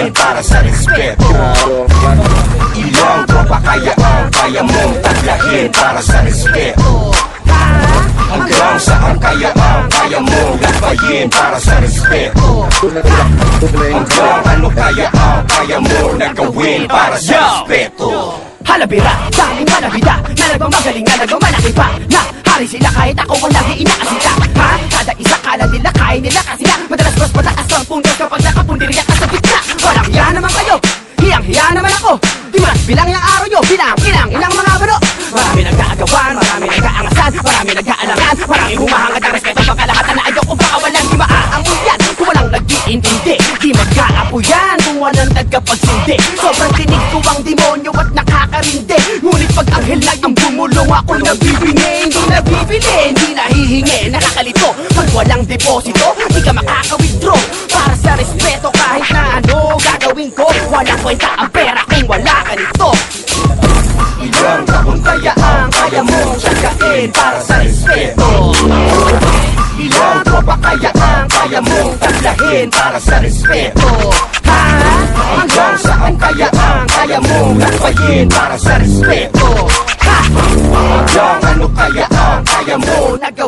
papel para sa respeto. Ilang ko pa kaya ang kaya mong taglahin para sa respeto? Hanggang saan kaya ang kaya mong labayin para sa respeto? Hanggang ano kaya ang kaya mong nagawin para sa respeto? Halabira, daming manabida Na nagmamagaling na nagmamalaki pa. Na hari sila kahit ako walang inaasita Ha? Kada isa kala nila kain nila kasi na. Madalas mas mataas ang punas kapag bilang yung araw nyo Bilang ilang ilang mga baro Marami nagkaagawan, marami nagkaangasan Marami nagkaalangan, marami humahangad ang respeto Pagkalahatan na ayaw kung baka walang di maaamoy yan Kung walang nag-iintindi. Di magkaapo yan kung walang tagapagsindi Sobrang tinig ko ang demonyo at nakakarindi. Ngunit pag anghel na yung bumulong ako nabibingi. Hindi nabibili, hindi nahihingi. Nakakalito, pag walang deposito Di ka makaka-withdraw. Para sa respeto kahit na ano gagawin ko Walang kwenta ang pera sagain para sa respeto. Ilang tropa kaya ang kaya mong tablahin para sa respeto? Ha? Hanggang saan kaya ang kaya mong lakbayin para sa respeto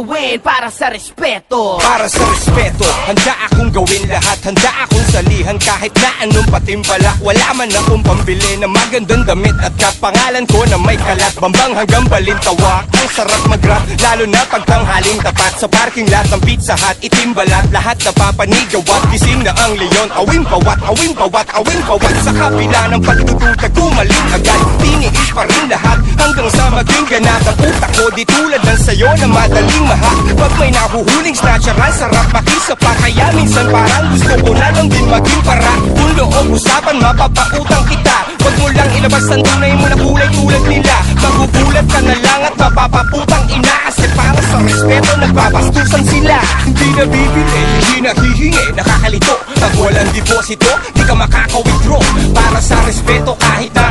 mo nagawin para sa respeto. Para sa respeto, handa akong gawin lahat. Handa akong salihan kahit na anong patimpala. Wala man akong pambili na magandang damit At kapangalan ko na may kalat. Bambang hanggang balintawa Ang sarap mag-rap, lalo na pagtanghaling tapat Sa parking lot ng Pizza Hut, itimbalat Lahat na papanigawat, gising na ang leon Awing pawat, awing pawat, awing pawat Sa kabila ng pagtututag, gumaling agad. Tiniis pa rin lahat hanggang sa maging ganat Ang utak ko. Di tulad ng sayo na madaling mahak. Pag may nahuhuling snatcher, ang sarap makisa pa Kaya minsan parang gusto ko na lang din maging para. Kung loob usapan, mapapautang kita. Huwag mo lang ilabas ang tunay mo na kulay tulad nila. Magugulat ka na lang at mapapaputang ina. Kasi para sa respeto, nagbabastusan sila. Hindi nabibili, hindi nahihingi, nakakalito Pag walang deposito, di ka makaka-withdraw. Para sa respeto, kahit na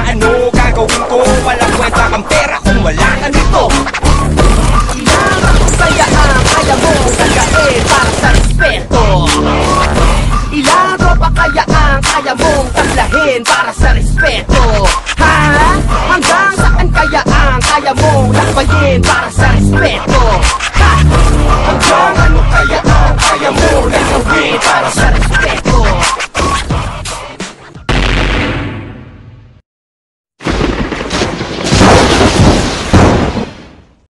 tablahin para sa respeto. Ha? Hanggang saan kaya ang kaya mong lakbayin para sa respeto